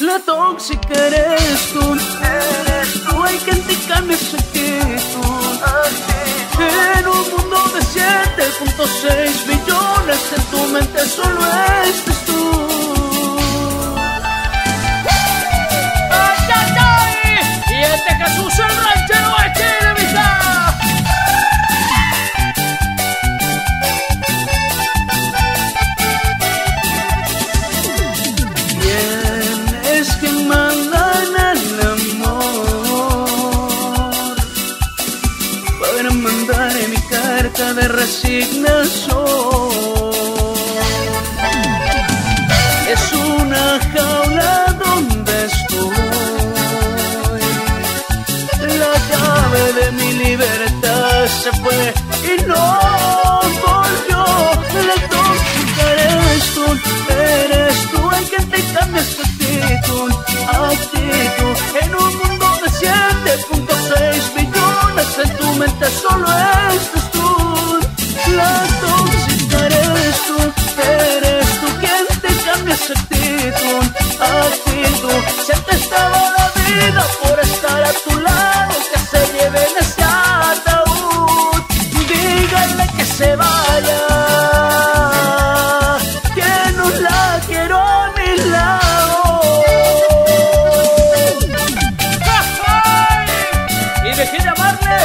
La tóxica eres tú, eres tú. Hay quien te cambia su actitud. En un mundo de 7.6 billones, en tu mente solo estás Es una jaula donde estoy. La llave de mi libertad se fue y no volvió. La tóxica eres tú, eres tú el que te cambia su actitud, actitud. actitud. Siento esta dolorida por estar a tu lado, que se lleve en este ataúd. Díganle que se vaya, que no la quiero a mi lado. ¡Ay! Y dejé de amarle,